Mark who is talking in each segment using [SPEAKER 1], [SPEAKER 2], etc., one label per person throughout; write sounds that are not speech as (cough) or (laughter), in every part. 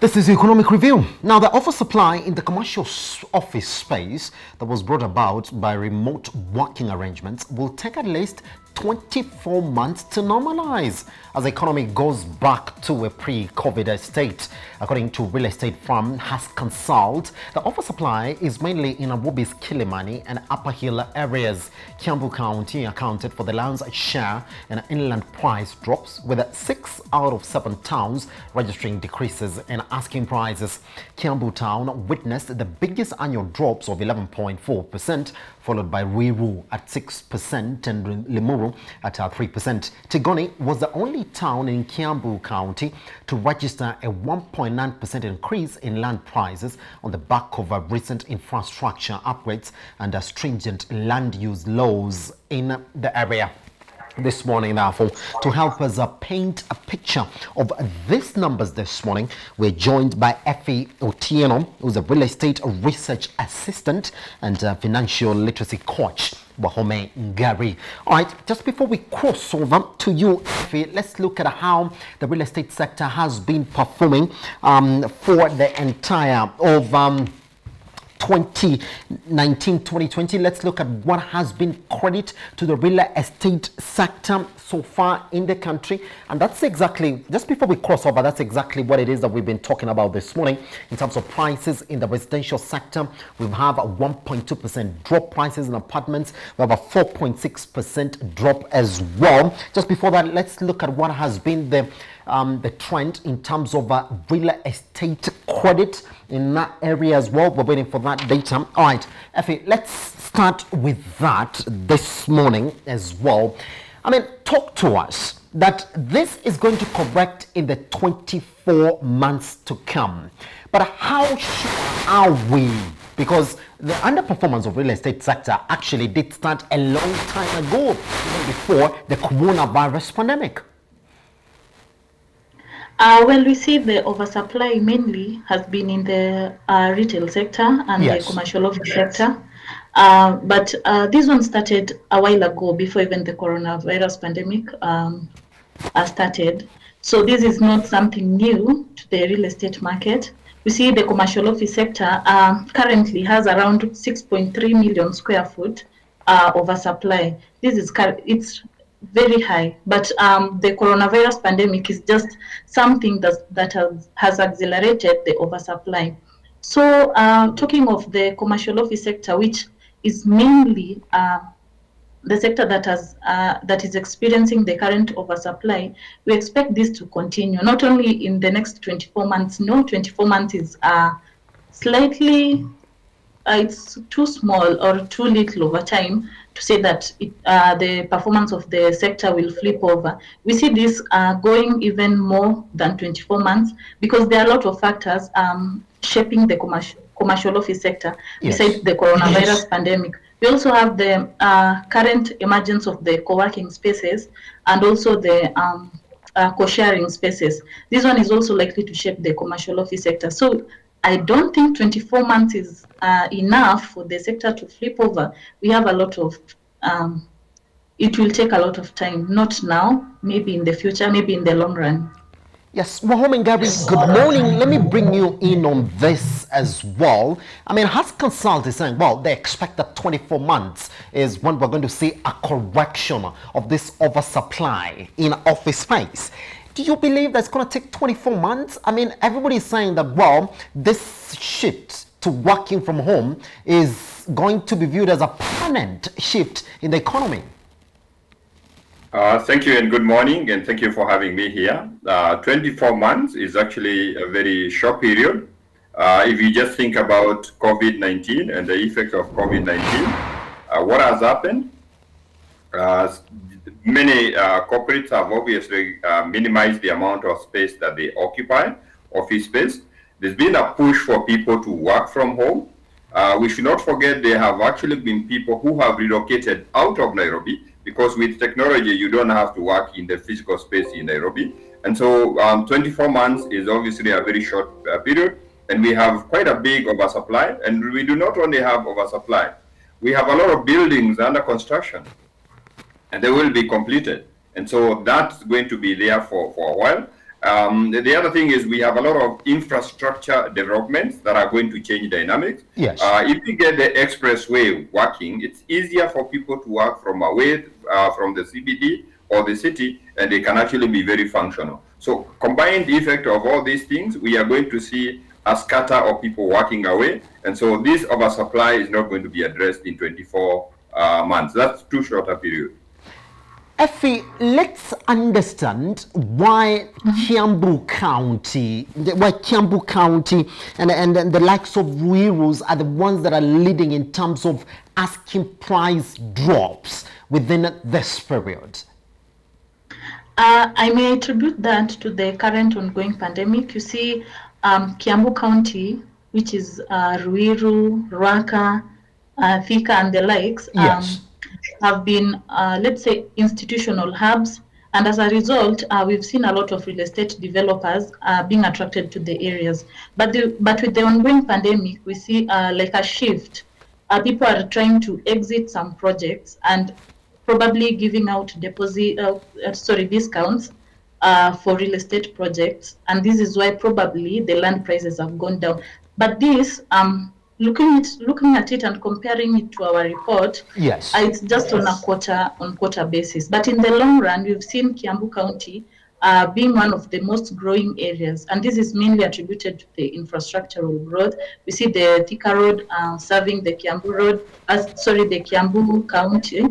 [SPEAKER 1] This is the Economic Review. Now, the oversupply in the commercial office space that was brought about by remote working arrangements will take at least 24 months to normalize as the economy goes back to a pre-COVID state. According to real estate firm Hass Consult, the oversupply is mainly in Nairobi's Kilimani and Upper Hill areas. Kiambu County accounted for the land's share in inland price drops, with six out of seven towns registering decreases in asking prices. Kiambu town witnessed the biggest annual drops of 11.4%, followed by Ruiru at 6% and Limuru at uh, 3%. Tigoni was the only town in Kiambu County to register a 1.9% increase in land prices on the back of recent infrastructure upgrades and stringent land use laws in the area this morning therefore to help us uh, paint a picture of these numbers this morning we're joined by Effie Otieno who's a real estate research assistant and uh, financial literacy coach Wahome Ngari. All right, just before we cross over to you, Effie, let's look at how the real estate sector has been performing um, for the entire of um, 2019-2020. Let's look at what has been credit to the real estate sector so far in the country. And that's exactly, just before we cross over, that's exactly what it is that we've been talking about this morning in terms of prices in the residential sector. We have a 1.2% drop prices in apartments. We have a 4.6% drop as well. Just before that, let's look at what has been the um, the trend in terms of uh, real estate credit in that area as well. We're waiting for that data. All right, Effie, let's start with that this morning as well. I mean, talk to us that this is going to correct in the 24 months to come. But how are we? Because the underperformance of real estate sector actually did start a long time ago, even before the coronavirus pandemic.
[SPEAKER 2] Uh, well, we see the oversupply mainly has been in the uh, retail sector and yes. the commercial office sector. Uh, but uh, this one started a while ago, before even the coronavirus pandemic um, uh, started. So this is not something new to the real estate market. We see the commercial office sector uh, currently has around 6.3 million square foot oversupply. This is it's very high. But um, the coronavirus pandemic is just something that, that has, has accelerated the oversupply. So uh, talking of the commercial office sector, which is mainly uh, the sector that has uh, that is experiencing the current oversupply, we expect this to continue not only in the next 24 months. No, 24 months is uh, slightly uh, it's too small or too little over time to say that it, uh, the performance of the sector will flip over. We see this uh, going even more than 24 months because there are a lot of factors um, shaping the commercial, commercial office sector yes. besides the coronavirus yes. pandemic. We also have the uh, current emergence of the co-working spaces and also the um, uh, co-sharing spaces. This one is also likely to shape the commercial office sector. So I don't think 24 months is uh, enough for the sector to flip over. We have a lot of, um, it will take a lot of time, not now, maybe in the future, maybe in the long run.
[SPEAKER 1] Yes, Wahome Ngari, good morning. Let me bring you in on this as well. I mean, Hass Consult is saying, well, they expect that 24 months is when we're going to see a correction of this oversupply in office space. Do you believe that's going to take 24 months? I mean, everybody's saying that, well, this shift to working from home is going to be viewed as a permanent shift in the economy.
[SPEAKER 3] Uh, thank you and good morning, and thank you for having me here. Uh, 24 months is actually a very short period. Uh, if you just think about COVID-19 and the effect of COVID-19, uh, what has happened? Many uh, corporates have obviously uh, minimized the amount of space that they occupy, office space. There's been a push for people to work from home. Uh, we should not forget there have actually been people who have relocated out of Nairobi because with technology, you don't have to work in the physical space in Nairobi. And so um, 24 months is obviously a very short uh, period. And we have quite a big oversupply. And we do not only have oversupply, we have a lot of buildings under construction and they will be completed. And so that's going to be there for, for a while. Um, the, the, other thing is we have a lot of infrastructure developments that are going to change dynamics.
[SPEAKER 1] Yes.
[SPEAKER 3] Uh, if we get the expressway working, it's easier for people to work from away uh, from the CBD or the city, and they can actually be very functional. So combined effect of all these things, we are going to see a scatter of people working away. And so this oversupply is not going to be addressed in 24 uh, months. That's too short a period.
[SPEAKER 1] Effie, let's understand why Kiambu County, why Kiambu County and, and, and the likes of Ruiru's are the ones that are leading in terms of asking price drops within this period.
[SPEAKER 2] Uh, I may attribute that to the current ongoing pandemic. You see, um, Kiambu County, which is uh, Ruiru, Ruaka, uh, Thika, and the likes, um,
[SPEAKER 1] yes
[SPEAKER 2] have been, uh, let's say, institutional hubs. And as a result, uh, we've seen a lot of real estate developers uh, being attracted to the areas. But, the, but with the ongoing pandemic, we see uh, like a shift. Uh, people are trying to exit some projects and probably giving out deposit, uh, sorry, discounts for real estate projects. And this is why probably the land prices have gone down. But this, um, looking at looking at it and comparing it to our report,
[SPEAKER 1] yes,
[SPEAKER 2] it's just yes. on a quarter on quarter basis. But in the long run, we've seen Kiambu County uh, being one of the most growing areas, and this is mainly attributed to the infrastructural growth. We see the Thika Road uh, serving the Kiambu Road, uh, sorry, the Kiambu County,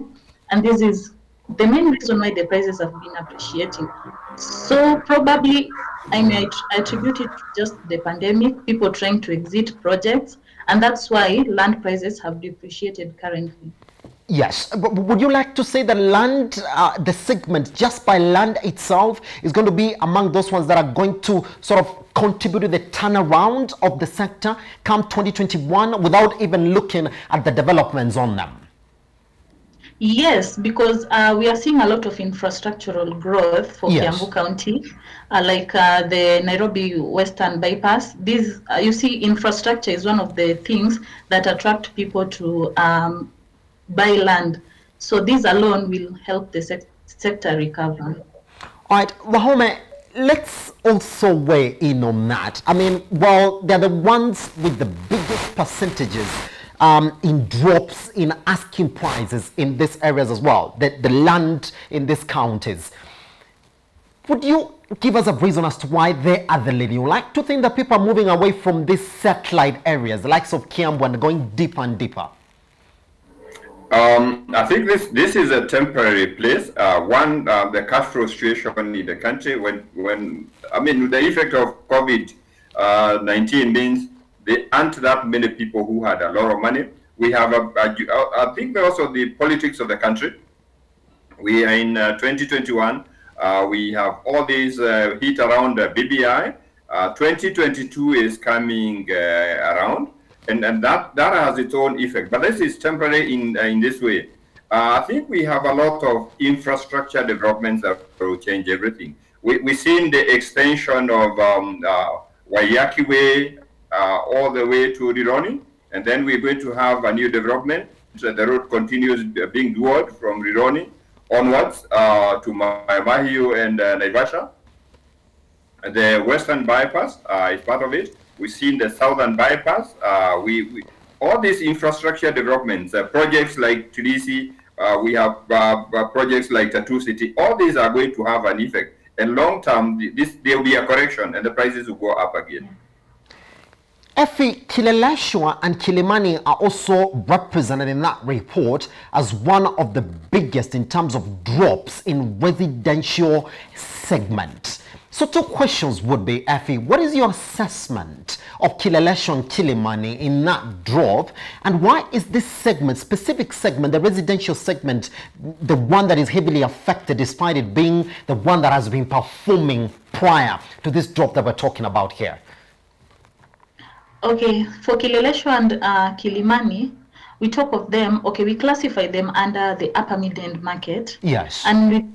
[SPEAKER 2] and this is the main reason why the prices have been appreciating. So probably I may attribute it to just the pandemic, people trying to exit projects, and that's why land prices have depreciated currently.
[SPEAKER 1] Yes, but would you like to say the land, uh, the segment just by land itself is going to be among those ones that are going to sort of contribute to the turnaround of the sector come 2021 without even looking at the developments on them?
[SPEAKER 2] Yes, because uh, we are seeing a lot of infrastructural growth for yes. Kiambu County, uh, like uh, the Nairobi Western Bypass. This, uh, you see, infrastructure is one of the things that attract people to um, buy land. So this alone will help the sec sector recover.
[SPEAKER 1] All right, Wahome, let's also weigh in on that. I mean, well, they're the ones with the biggest percentages um, in drops in asking prices in these areas as well, the, the land in these counties. Would you give us a reason as to why they are the leading? You like to think that people are moving away from these satellite areas, the likes of Kiambu, and going deeper and deeper?
[SPEAKER 3] Um, I think this this is a temporary place. Uh, one, uh, the cash flow situation in the country, when when I mean the effect of COVID uh, nineteen means there aren't that many people who had a lot of money. We have, a, a, I think also the politics of the country. We are in uh, 2021. Uh, we have all these uh, heat around BBI. Uh, 2022 is coming uh, around, and, and that, that has its own effect. But this is temporary in, uh, in this way. I think we have a lot of infrastructure developments that will change everything. We, we've seen the extension of um, Waiyaki Way uh, all the way to Rironi. And then we're going to have a new development. So the road continues being dual from Rironi onwards uh, to Mahiu and uh, Naivasha. The western bypass uh, is part of it. We've seen the southern bypass. Uh, we, we, all these infrastructure developments, uh, projects like Tilisi, uh, we have projects like Tatu City. All these are going to have an effect. And long term, this there will be a correction, and the prices will go up again.
[SPEAKER 1] Effie Kileleshwa and Kilimani are also represented in that report as one of the biggest in terms of drops in residential segment. So two questions would be, Effie, what is your assessment of Kileleshwa and Kilimani in that drop? And why is this segment, specific segment, the residential segment, the one that is heavily affected despite it being the one that has been performing prior to this drop that we're talking about here?
[SPEAKER 2] Okay, for Kileleshwa and uh, Kilimani, we talk of them, okay, we classify them under the upper mid-end market.
[SPEAKER 1] Yes.
[SPEAKER 2] And with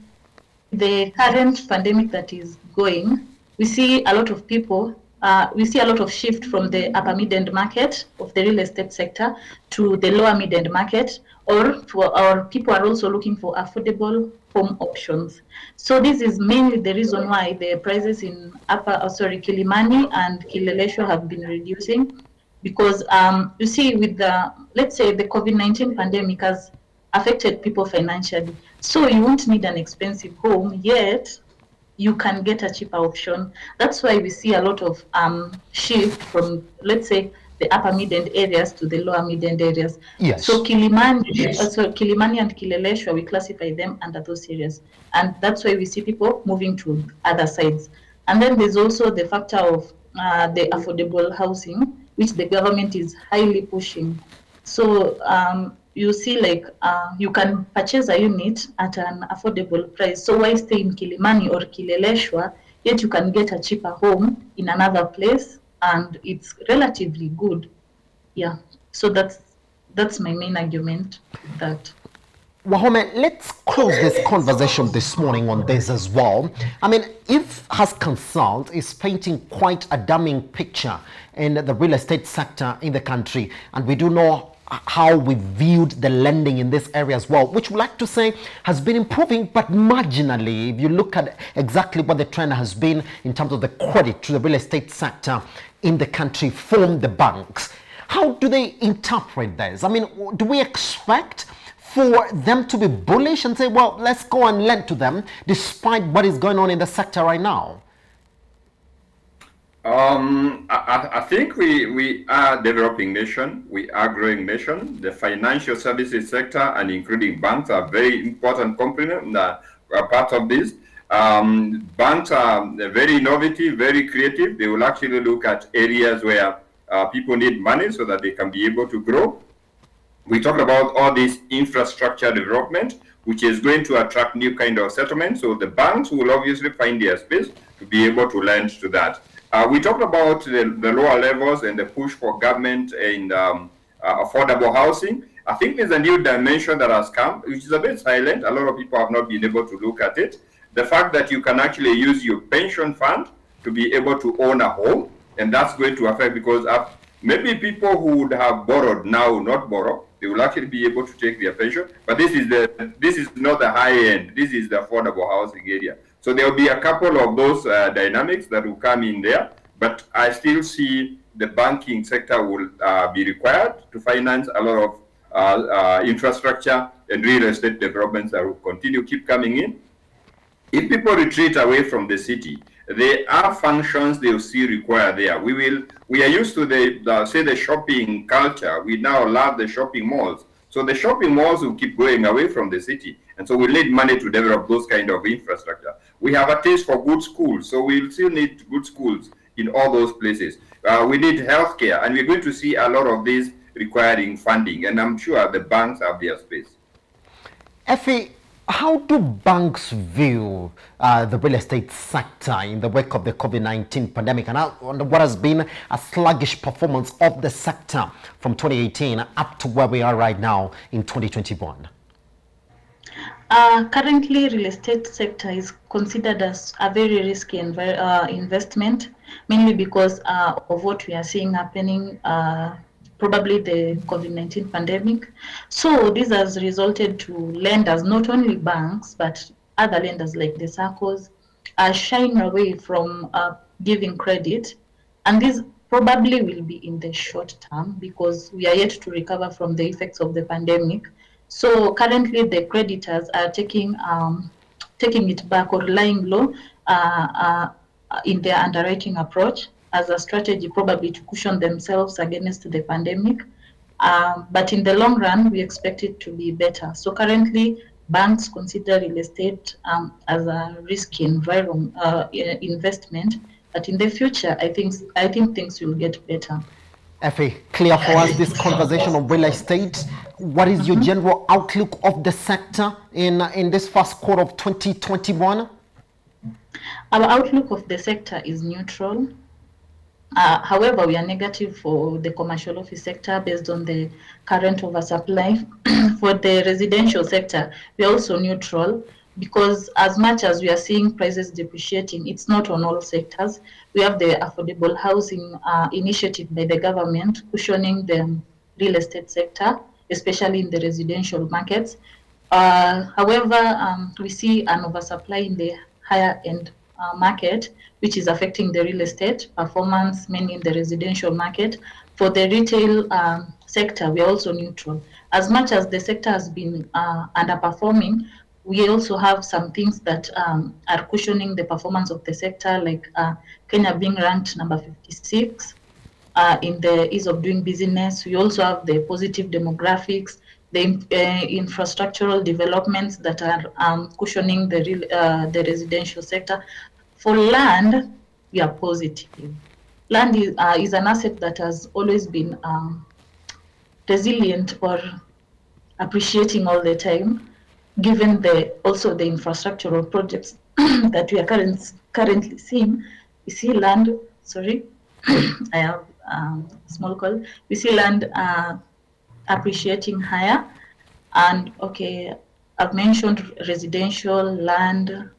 [SPEAKER 2] the current pandemic that is going, we see a lot of people, uh, we see a lot of shift from the upper mid-end market of the real estate sector to the lower mid-end market, or for our people are also looking for affordable home options. So this is mainly the reason why the prices in upper, oh, sorry, Kilimani and Kileleshwa have been reducing because um, you see with the, let's say the COVID-19 pandemic has affected people financially. So you won't need an expensive home, yet you can get a cheaper option. That's why we see a lot of um, shift from, let's say, the upper mid-end areas to the lower mid-end areas.
[SPEAKER 1] Yes.
[SPEAKER 2] So Kilimani, yes. Uh, so Kilimani and Kileleshwa, we classify them under those areas. And that's why we see people moving to other sides. And then there's also the factor of uh, the affordable housing, which the government is highly pushing. So um, you see like uh, you can purchase a unit at an affordable price. So why stay in Kilimani or Kileleshwa, yet you can get a cheaper home in another place and it's relatively good. Yeah, so that's that's my main argument that.
[SPEAKER 1] Wahome, let's close this conversation this morning on this as well. I mean, if Hass Consult is painting quite a damning picture in the real estate sector in the country, and we do know how we viewed the lending in this area as well, which we like to say has been improving, but marginally. If you look at exactly what the trend has been in terms of the credit to the real estate sector in the country from the banks, how do they interpret this? I mean, do we expect for them to be bullish and say, well, let's go and lend to them despite what is going on in the sector right now?
[SPEAKER 3] Um, I, I, think we, we are developing nation. We are growing nation. The financial services sector and including banks are very important component, that are part of this. Um, banks are very innovative, very creative. They will actually look at areas where uh, people need money so that they can be able to grow. We talked about all this infrastructure development, which is going to attract new kind of settlements. So the banks will obviously find their space to be able to lend to that. Uh, we talked about the, the, lower levels and the push for government and um, uh, affordable housing. I think there's a new dimension that has come, which is a bit silent. A lot of people have not been able to look at it. The fact that you can actually use your pension fund to be able to own a home, and that's going to affect because maybe people who would have borrowed now not borrow. They will actually be able to take their pension. But this is the this is not the high end. This is the affordable housing area. So there will be a couple of those uh, dynamics that will come in there, but I still see the banking sector will uh, be required to finance a lot of uh, uh infrastructure and real estate developments that will continue keep coming in. If people retreat away from the city, there are functions they will still require there. We will. We are used to the, the say the shopping culture. We now love the shopping malls. So the shopping malls will keep going away from the city. And so we need money to develop those kind of infrastructure. We have a taste for good schools. So we will still need good schools in all those places. Uh, we need healthcare. And we're going to see a lot of these requiring funding. And I'm sure the banks have their space.
[SPEAKER 1] Effie, how do banks view uh, the real estate sector in the wake of the COVID-19 pandemic and, how, what has been a sluggish performance of the sector from 2018 up to where we are right now in 2021?
[SPEAKER 2] Uh, currently, real estate sector is considered as a very risky uh, investment, mainly because uh, of what we are seeing happening uh, probably the COVID-19 pandemic. So this has resulted to lenders, not only banks, but other lenders like the SACCOs, are shying away from uh, giving credit. And this probably will be in the short term because we are yet to recover from the effects of the pandemic. So currently the creditors are taking um, taking it back or relying low uh, uh, in their underwriting approach as a strategy probably to cushion themselves against the pandemic. Um, but in the long run, we expect it to be better. So currently, banks consider real estate um, as a risky environment uh, investment. But in the future, I think I think things will get better.
[SPEAKER 1] Effie, clear for us this conversation of real estate. What is your general outlook of the sector in in this first quarter of 2021?
[SPEAKER 2] Our outlook of the sector is neutral. Uh, however, we are negative for the commercial office sector based on the current oversupply. (clears throat) for the residential sector, we are also neutral because as much as we are seeing prices depreciating, it's not on all sectors. We have the affordable housing uh, initiative by the government cushioning the real estate sector. especially in the residential markets. Uh, however, um, we see an oversupply in the higher end uh, market, which is affecting the real estate performance, mainly in the residential market. For the retail um, sector, we are also neutral. As much as the sector has been uh, underperforming, we also have some things that um, are cushioning the performance of the sector, like uh, Kenya being ranked number 56 uh, in the ease of doing business. We also have the positive demographics, the uh, infrastructural developments that are um, cushioning the, real, uh, the residential sector. For land, we are positive. Land is, uh, is an asset that has always been um, resilient or appreciating all the time given the also the infrastructural projects (clears throat) that we are current, currently seeing, we see land, sorry, (clears throat) I have um, small call, we see land uh, appreciating higher. And okay, I've mentioned residential land,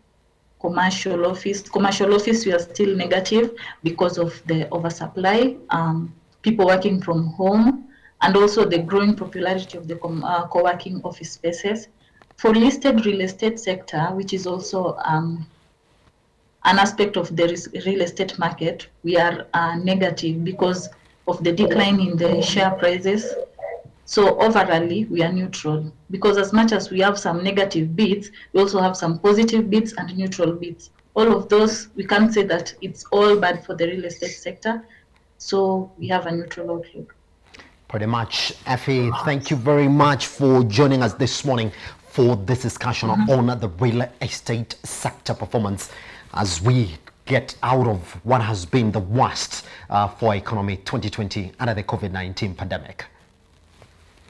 [SPEAKER 2] commercial office. Commercial office, we are still negative because of the oversupply, um, people working from home, and also the growing popularity of the uh, co-working office spaces. For listed real estate sector, which is also um, an aspect of the real estate market, we are uh, negative because of the decline in the share prices. So overall, we are neutral because as much as we have some negative bits, we also have some positive bits and neutral bits. All of those, we can't say that it's all bad for the real estate sector. So we have a neutral outlook.
[SPEAKER 1] Pretty much. Effie, thank you very much for joining us this morning for this discussion mm -hmm. on the real estate sector performance as we get out of what has been the worst uh, for economy 2020 under the COVID-19 pandemic.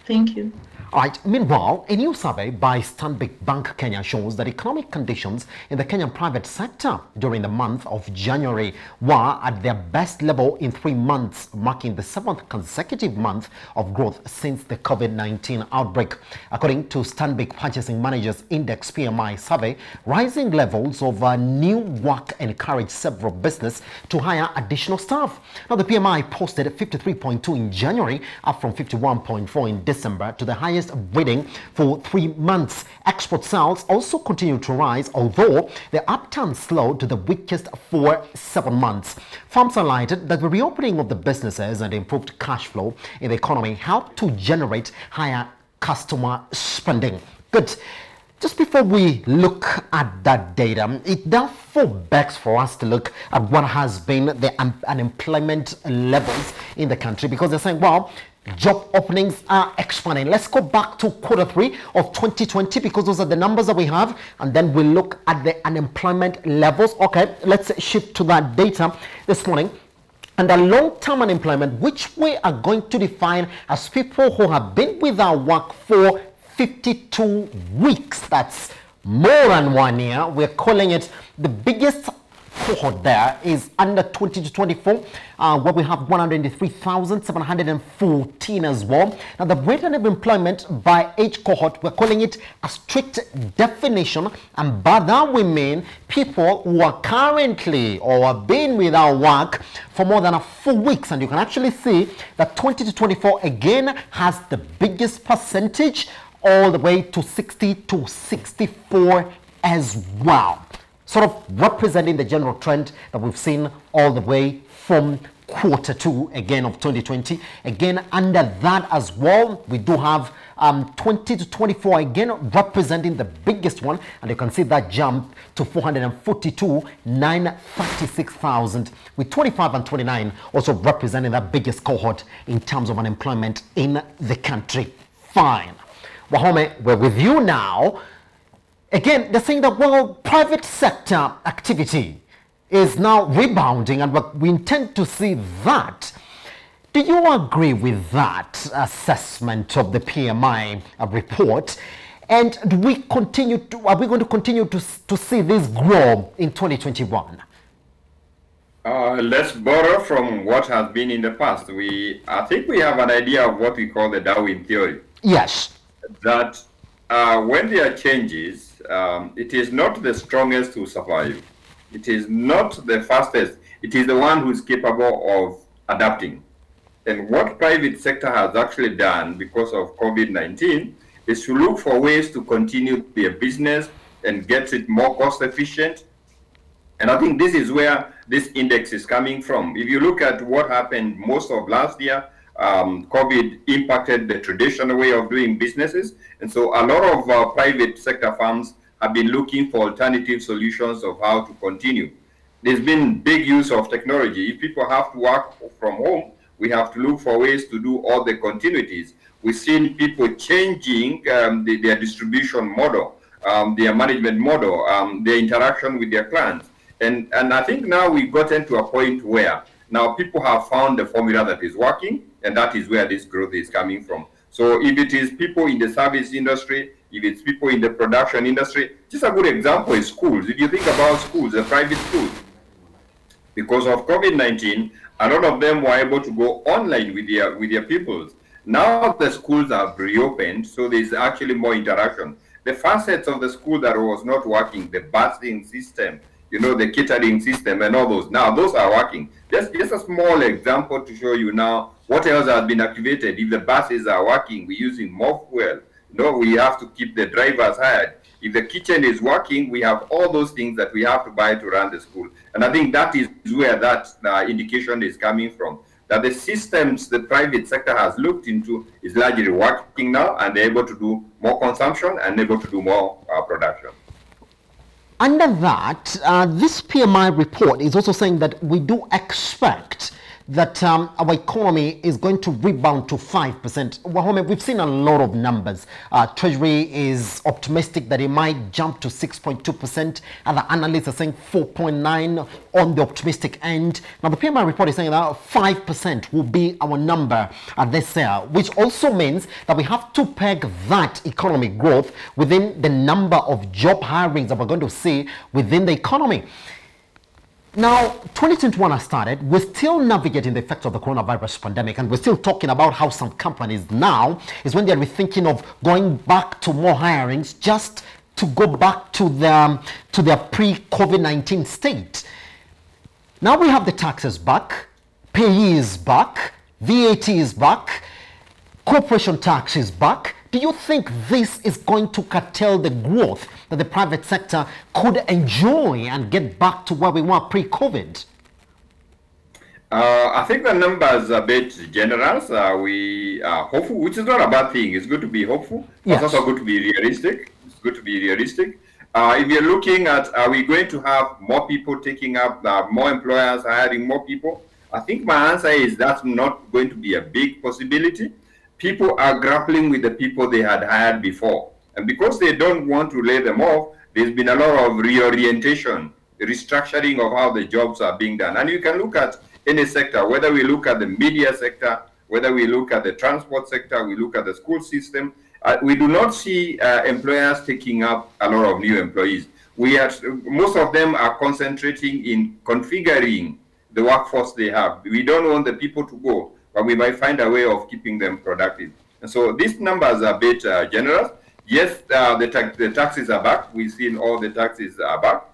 [SPEAKER 2] Thank you.
[SPEAKER 1] All right. Meanwhile, a new survey by Stanbic Bank Kenya shows that economic conditions in the Kenyan private sector during the month of January were at their best level in three months, marking the seventh consecutive month of growth since the COVID-19 outbreak. According to Stanbic Purchasing Managers Index PMI survey, rising levels of uh, new work encouraged several business to hire additional staff. Now, the PMI posted 53.2 in January, up from 51.4 in December to the highest reading for three months. Export sales also continue to rise, although the upturn slowed to the weakest for seven months. Firms highlighted that the reopening of the businesses and improved cash flow in the economy helped to generate higher customer spending. Good. Just before we look at that data, it therefore begs for us to look at what has been the unemployment levels in the country because they're saying, well, job openings are expanding. Let's go back to quarter three of 2020 because those are the numbers that we have. And then we'll look at the unemployment levels. Okay, let's shift to that data this morning. And the long-term unemployment, which we are going to define as people who have been without work for 52 weeks. That's more than one year. We're calling it the biggest cohort there is under 20 to 24, uh, where we have 103,714 as well. Now, the rate of employment by age cohort, we're calling it a strict definition, and by that we mean people who are currently or have been without work for more than a four weeks. And you can actually see that 20 to 24 again has the biggest percentage all the way to 60 to 64 as well sort of representing the general trend that we've seen all the way from quarter two again of 2020 again under that as well we do have um, 20 to 24 again representing the biggest one. And you can see that jump to 442 936,000 with 25 and 29 also representing the biggest cohort in terms of unemployment in the country. Fine. Wahome we're with you now Again, they're saying that, well, private sector activity is now rebounding and we intend to see that. Do you agree with that assessment of the PMI report? And do we continue to, are we going to continue to, to see this grow in 2021?
[SPEAKER 3] Uh, let's borrow from what has been in the past. We, I think we have an idea of what we call the Darwin theory.
[SPEAKER 1] Yes.
[SPEAKER 3] That uh, when there are changes, um, it is not the strongest to survive. It is not the fastest. It is the one who is capable of adapting. And what private sector has actually done because of COVID-19 is to look for ways to continue their business and get it more cost efficient. And I think this is where this index is coming from. If you look at what happened most of last year, um, COVID impacted the traditional way of doing businesses. And so a lot of uh, private sector firms have been looking for alternative solutions of how to continue. There's been big use of technology. If people have to work from home, we have to look for ways to do all the continuities. We've seen people changing um, the, their distribution model, um, their management model, um, their interaction with their clients. And, and I think now we've gotten to a point where now people have found the formula that is working, and that is where this growth is coming from. So if it is people in the service industry, if it's people in the production industry, just a good example is schools. If you think about schools, the private schools, because of COVID-19, a lot of them were able to go online with their with their pupils. Now the schools have reopened, so there's actually more interaction. The facets of the school that was not working, the busing system, you know, the catering system and all those, now those are working. Just, just a small example to show you now what else has been activated. If the buses are working, we're using more fuel. No, we have to keep the drivers hired. If the kitchen is working, we have all those things that we have to buy to run the school. And I think that is where that uh, indication is coming from. That the systems the private sector has looked into is largely working now and they're able to do more consumption and able to do more uh, production.
[SPEAKER 1] Under that, uh, this PMI report is also saying that we do expect that um, our economy is going to rebound to 5%. Wahome, we've seen a lot of numbers. Uh, Treasury is optimistic that it might jump to 6.2%. Other analysts are saying 4.9 on the optimistic end. Now, the PMI report is saying that 5% will be our number at this year, which also means that we have to peg that economic growth within the number of job hirings that we're going to see within the economy. Now, 2021 has started. We're still navigating the effects of the coronavirus pandemic, and we're still talking about how some companies now is when they're rethinking of going back to more hirings just to go back to the um, to their pre-COVID-19 state. Now we have the taxes back, PAYE is back, VAT is back, corporation tax is back. Do you think this is going to curtail the growth that the private sector could enjoy and get back to where we were pre-COVID?
[SPEAKER 3] Uh, I think the numbers are a bit generous. Uh, we are hopeful, which is not a bad thing. It's good to be hopeful. Yes. It's also good to be realistic. It's good to be realistic. Uh, if you're looking at, are we going to have more people taking up, uh, more employers hiring more people? I think my answer is that's not going to be a big possibility people are grappling with the people they had hired before. And because they don't want to lay them off, there's been a lot of reorientation, restructuring of how the jobs are being done. And you can look at any sector, whether we look at the media sector, whether we look at the transport sector, we look at the school system, uh, we do not see uh, employers taking up a lot of new employees. We are, most of them are concentrating in configuring the workforce they have. We don't want the people to go but we might find a way of keeping them productive. And so these numbers are a bit uh, generous. Yes, uh, the, ta the taxes are back. We've seen all the taxes are back.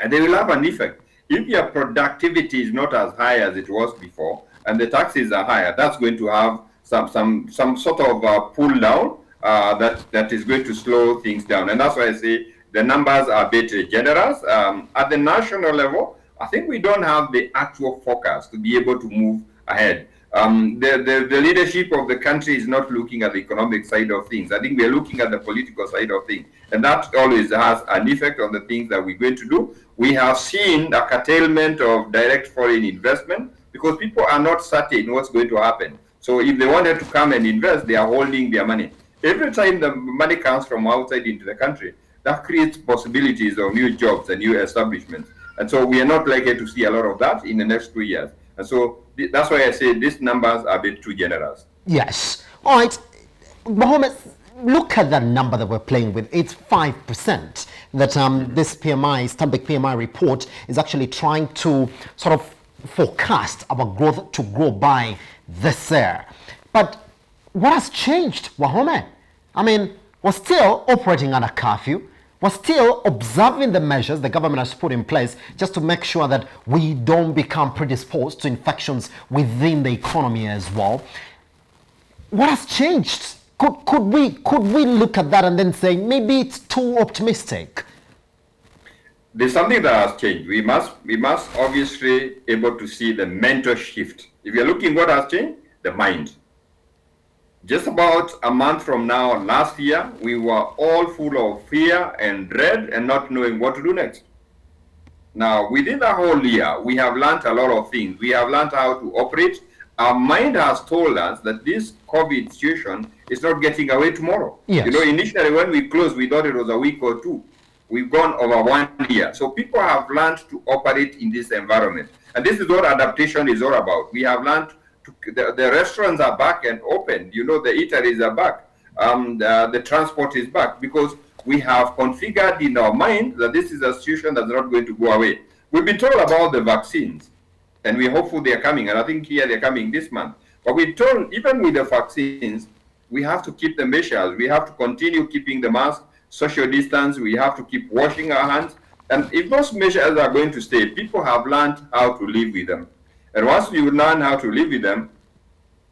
[SPEAKER 3] And they will have an effect. If your productivity is not as high as it was before, and the taxes are higher, that's going to have some some some sort of uh, pull down uh, that that is going to slow things down. And that's why I say the numbers are a bit generous. Um, at the national level, I think we don't have the actual forecast to be able to move ahead. Um, the, the, the, leadership of the country is not looking at the economic side of things. I think we are looking at the political side of things. And that always has an effect on the things that we're going to do. We have seen a curtailment of direct foreign investment because people are not certain what's going to happen. So if they wanted to come and invest, they are holding their money. Every time the money comes from outside into the country, that creates possibilities of new jobs and new establishments. And so we are not likely to see a lot of that in the next two years. And so that's why I say these numbers are a bit too generous.
[SPEAKER 1] Yes. All right. Wahome, look at that number that we're playing with. It's 5% that um, this PMI, Stanbic PMI report is actually trying to sort of forecast our growth to grow by this year. But what has changed, Wahome? I mean, we're still operating under curfew. We're still observing the measures the government has put in place just to make sure that we don't become predisposed to infections within the economy as well. What has changed? Could, could, we, could we look at that and then say maybe it's too optimistic?
[SPEAKER 3] There's something that has changed. We must, we must obviously able to see the mental shift. If you're looking what has changed, the mind just about a month from now, last year, we were all full of fear and dread and not knowing what to do next. Now, within the whole year, we have learned a lot of things. We have learned how to operate. Our mind has told us that this COVID situation is not getting away tomorrow.
[SPEAKER 1] Yes.
[SPEAKER 3] You know, initially when we closed, we thought it was a week or two. We've gone over one year. So people have learned to operate in this environment. And this is what adaptation is all about. We have learned the, the restaurants are back and open. You know, the eateries are back. Um, the, the transport is back because we have configured in our mind that this is a situation that's not going to go away. We've been told about the vaccines, and we're hopeful they're coming. And I think here they're coming this month. But we're told even with the vaccines, we have to keep the measures. We have to continue keeping the mask, social distance. We have to keep washing our hands. And if those measures are going to stay, people have learned how to live with them. And once you learn how to live with them,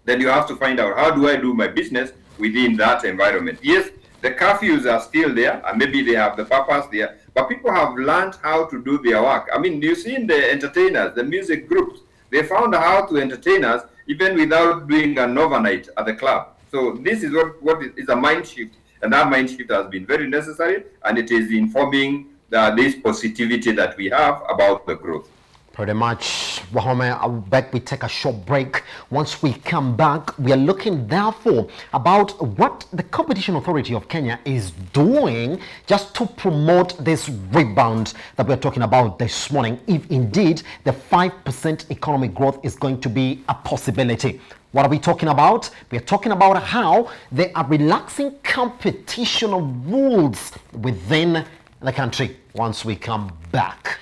[SPEAKER 3] then you have to find out how do I do my business within that environment. Yes, the curfews are still there, and maybe they have the purpose there, but people have learned how to do their work. I mean, you see in the entertainers, the music groups, they found how to entertain us even without doing an overnight at the club. So this is what, what is a mind shift, and that mind shift has been very necessary, and it is informing the, this positivity that we have about the growth.
[SPEAKER 1] Pretty much, Wahome, I'll we take a short break. Once we come back, we are looking therefore about what the Competition Authority of Kenya is doing just to promote this rebound that we're talking about this morning, if indeed the 5% economic growth is going to be a possibility. What are we talking about? We're talking about how they are relaxing competition rules within the country once we come back.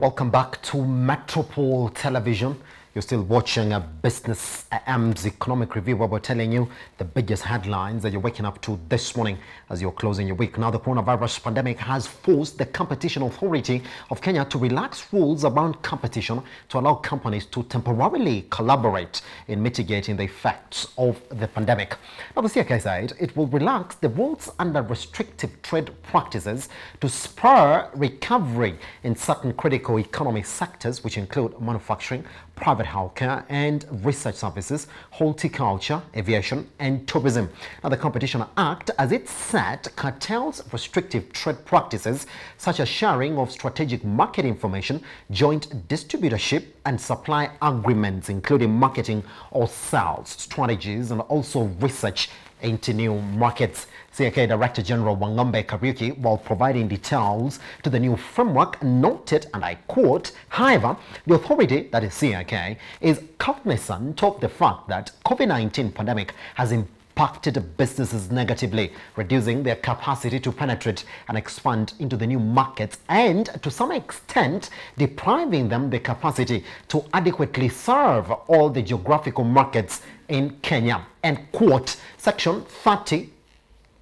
[SPEAKER 1] Welcome back to Metropol Television. You're still watching a Business AM's economic review where we're telling you the biggest headlines that you're waking up to this morning as you're closing your week. Now, the coronavirus pandemic has forced the Competition Authority of Kenya to relax rules around competition to allow companies to temporarily collaborate in mitigating the effects of the pandemic. Now, the CAK said it will relax the rules under restrictive trade practices to spur recovery in certain critical economic sectors, which include manufacturing, private healthcare and research services, horticulture, aviation and tourism. Now, the Competition Act, as it said, curtails restrictive trade practices such as sharing of strategic market information, joint distributorship and supply agreements, including marketing or sales strategies and also research into new markets. CAK Director General Wangombe Kariuki, while providing details to the new framework, noted, and I quote, however, the authority, that is CAK, is cognizant of the fact that COVID-19 pandemic has impacted businesses negatively, reducing their capacity to penetrate and expand into the new markets and, to some extent, depriving them the capacity to adequately serve all the geographical markets in Kenya. And quote, Section 30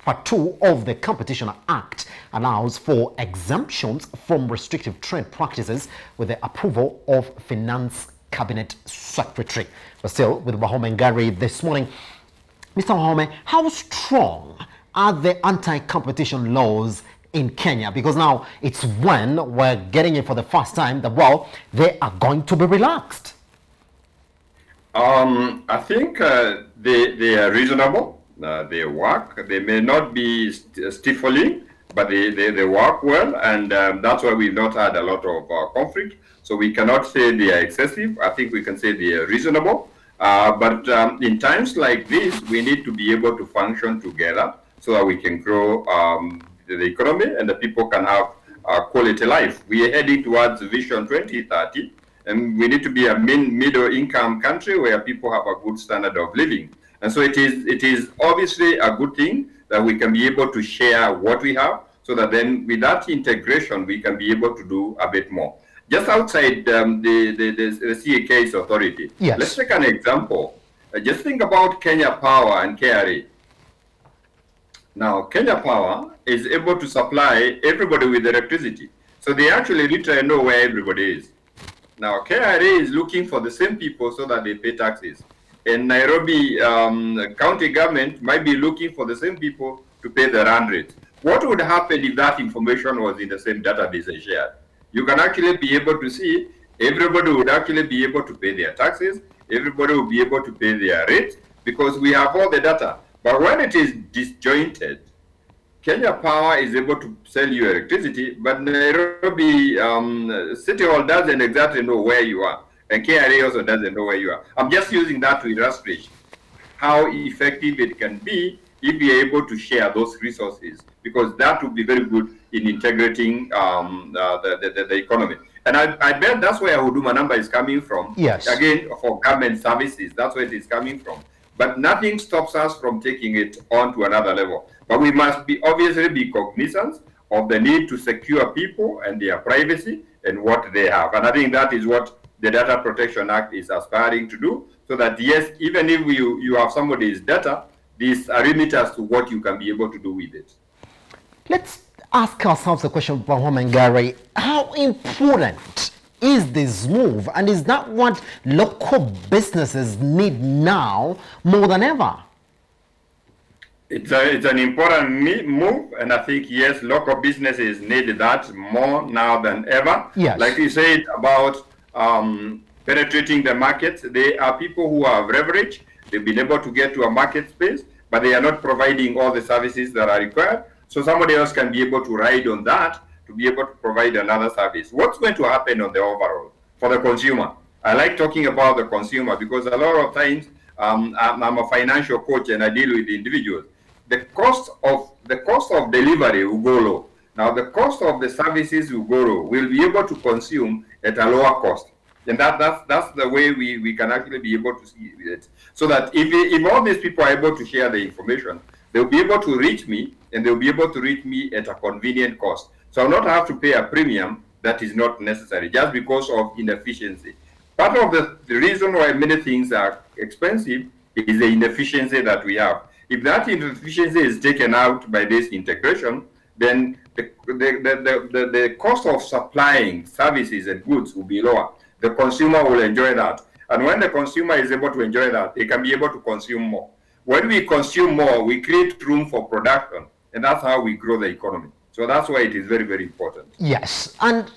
[SPEAKER 1] Part 2 of the Competition Act allows for exemptions from restrictive trade practices with the approval of Finance Cabinet Secretary. But still, with Wahome Ngari this morning, Mr. Wahome, how strong are the anti-competition laws in Kenya? Because now it's when we're getting it for the first time that, well, they are going to be relaxed.
[SPEAKER 3] Um, I think uh, they, they are reasonable uh, they work. They may not be st stifling, but they, they, they, work well, and um, that's why we've not had a lot of uh, conflict. So we cannot say they are excessive. I think we can say they are reasonable. Uh, but um, in times like this, we need to be able to function together so that we can grow um, the economy and the people can have quality life. We are heading towards Vision 2030, and we need to be a middle income country where people have a good standard of living. And so it is, it is obviously a good thing that we can be able to share what we have so that then with that integration, we can be able to do a bit more. Just outside um, the, the, the, the CAK's authority,
[SPEAKER 1] yes.
[SPEAKER 3] let's take an example. Uh, just think about Kenya Power and KRA. Now, Kenya Power is able to supply everybody with electricity. So they actually literally know where everybody is. Now, KRA is looking for the same people so that they pay taxes. And Nairobi um, county government might be looking for the same people to pay the run rate. What would happen if that information was in the same database shared? You can actually be able to see everybody would actually be able to pay their taxes, everybody will be able to pay their rate because we have all the data. But when it is disjointed, Kenya Power is able to sell you electricity, but Nairobi um, City Hall doesn't exactly know where you are, and KRA also doesn't know where you are. I'm just using that to illustrate how effective it can be if we are able to share those resources, because that would be very good in integrating um, uh, the, the, the, economy. And I, I bet that's where Huduma number is coming from.
[SPEAKER 1] Yes.
[SPEAKER 3] Again, for government services, that's where it is coming from. But nothing stops us from taking it on to another level. But we must be obviously be cognizant of the need to secure people and their privacy and what they have. And I think that is what the Data Protection Act is aspiring to do, so that yes, even if you, you have somebody's data, there's a limit as to what you can be able to do with it.
[SPEAKER 1] Let's ask ourselves the question, Wahome Ngari. How important is this move? And is that what local businesses need now more than ever?
[SPEAKER 3] It's, a, it's an important move, and I think, yes, local businesses need that more now than ever.
[SPEAKER 1] Yes.
[SPEAKER 3] Like you said about um, penetrating the market, they are people who have leverage. They've been able to get to a market space, but they are not providing all the services that are required. So somebody else can be able to ride on that to be able to provide another service. What's going to happen on the overall for the consumer? I like talking about the consumer because a lot of times um, I'm, I'm, a financial coach and I deal with individuals. The cost of the cost of delivery will go low. Now the cost of the services will go low. We'll be able to consume at a lower cost. And that, that's, that's the way we, we can actually be able to see it. So that if, if all these people are able to share the information, they'll be able to reach me and they'll be able to reach me at a convenient cost. So I'll not have to pay a premium that is not necessary just because of inefficiency. Part of the, the reason why many things are expensive is the inefficiency that we have. If that inefficiency is taken out by this integration, then the, the, the, the, the cost of supplying services and goods will be lower. The consumer will enjoy that. And when the consumer is able to enjoy that, they can be able to consume more. When we consume more, we create room for production, and that's how we grow the economy. So that's why it is very, very important.
[SPEAKER 1] Yes. And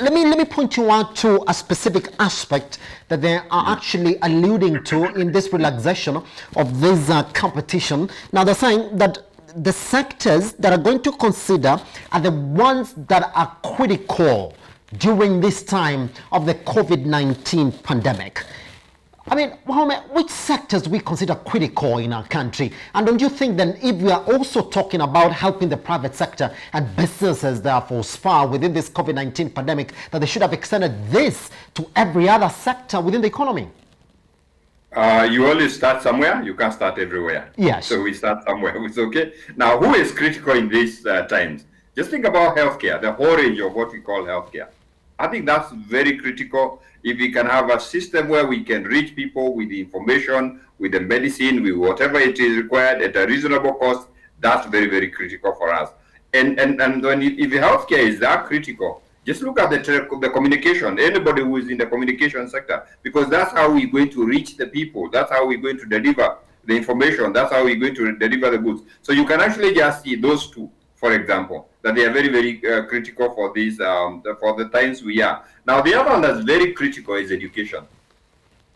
[SPEAKER 1] let me let me point you out to a specific aspect that they are actually alluding to in this relaxation of this uh, competition. Now they're saying that the sectors that are going to consider are the ones that are critical during this time of the COVID-19 pandemic. I mean, Wahome, which sectors we consider critical in our country? And don't you think then if we are also talking about helping the private sector and businesses therefore spar within this COVID-19 pandemic, that they should have extended this to every other sector within the economy?
[SPEAKER 3] Uh, you always start somewhere. You can't start everywhere.
[SPEAKER 1] Yes.
[SPEAKER 3] So we start somewhere. (laughs) It's okay. Now, who is critical in these uh, times? Just think about healthcare, the whole range of what we call healthcare. I think that's very critical. If we can have a system where we can reach people with the information, with the medicine, with whatever it is required at a reasonable cost, that's very, very critical for us. And and and when you, if healthcare is that critical, just look at the the communication. Anybody who is in the communication sector, because that's how we're going to reach the people. That's how we're going to deliver the information. That's how we're going to deliver the goods. So you can actually just see those two for example, that they are very, very uh, critical for these, um, for the times we are. Now, the other one that's very critical is education.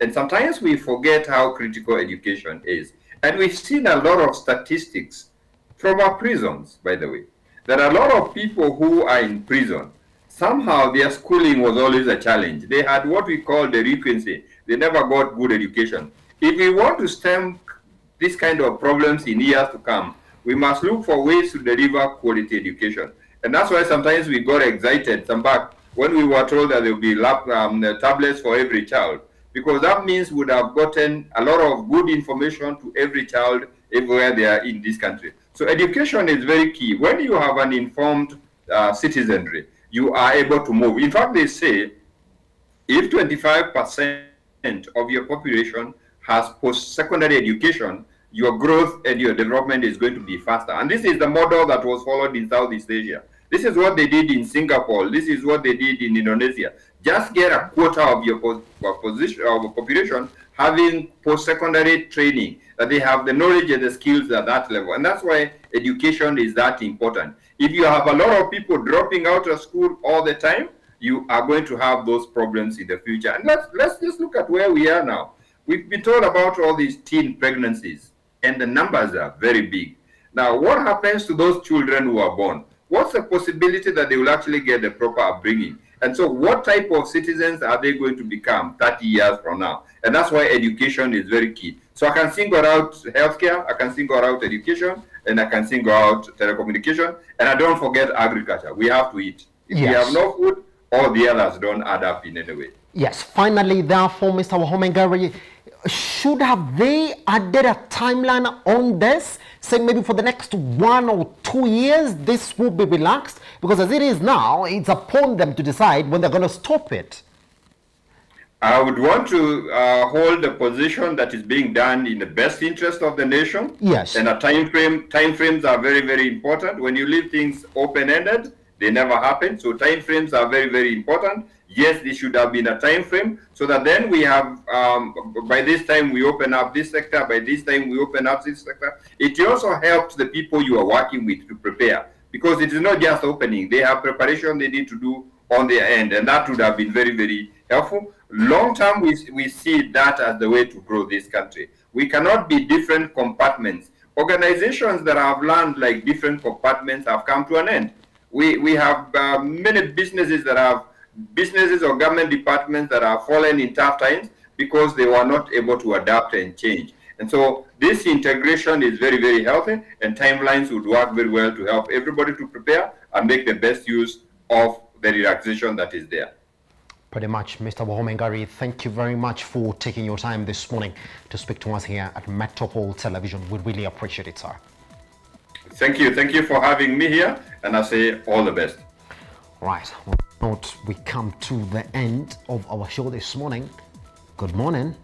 [SPEAKER 3] And sometimes we forget how critical education is. And we've seen a lot of statistics from our prisons, by the way. There are a lot of people who are in prison. Somehow their schooling was always a challenge. They had what we call the delinquency. They never got good education. If we want to stem this kind of problems in years to come, we must look for ways to deliver quality education. And that's why sometimes we got excited some back when we were told that there will be um, tablets for every child. because that means we would have gotten a lot of good information to every child everywhere they are in this country. So education is very key. When you have an informed uh, citizenry, you are able to move. In fact, they say if 25% of your population has post-secondary education, your growth and your development is going to be faster. And this is the model that was followed in Southeast Asia. This is what they did in Singapore. This is what they did in Indonesia. Just get a quarter of your position of population having post-secondary training, that they have the knowledge and the skills at that level. And that's why education is that important. If you have a lot of people dropping out of school all the time, you are going to have those problems in the future. And let's let's just look at where we are now. We've been told about all these teen pregnancies, and the numbers are very big. Now, what happens to those children who are born? What's the possibility that they will actually get the proper upbringing? And so, what type of citizens are they going to become 30 years from now? And that's why education is very key. So, I can single out healthcare, I can single out education, and I can single out telecommunication. And I don't forget agriculture. We have to eat. If yes. we have no food, all the others don't add up in any way.
[SPEAKER 1] Yes, finally, therefore, Mr. Wahome should have they added a timeline on this? Say maybe for the next one or two years, this will be relaxed? Because as it is now, it's upon them to decide when they're going to stop it.
[SPEAKER 3] I would want to uh, hold a position that is being done in the best interest of the nation.
[SPEAKER 1] Yes.
[SPEAKER 3] And a time frame, time frames are very, very important. When you leave things open-ended, they never happen. So time frames are very, very important. Yes, this should have been a time frame so that then we have, um, by this time we open up this sector, by this time we open up this sector. It also helps the people you are working with to prepare because it is not just opening. They have preparation they need to do on their end and that would have been very, very helpful. Long term, we, we see that as the way to grow this country. We cannot be different compartments. Organizations that have learned like different compartments have come to an end we, we have uh, many businesses that have businesses or government departments that have fallen in tough times because they were not able to adapt and change. And so this integration is very, very healthy and timelines would work very well to help everybody to prepare and make the best use of the relaxation that is there.
[SPEAKER 1] Pretty much, Mr. Wahome thank you very much for taking your time this morning to speak to us here at Metropol Television. We really appreciate it, sir.
[SPEAKER 3] Thank you. Thank you for having me here. And I say all the best.
[SPEAKER 1] Right. Well, we come to the end of our show this morning. Good morning.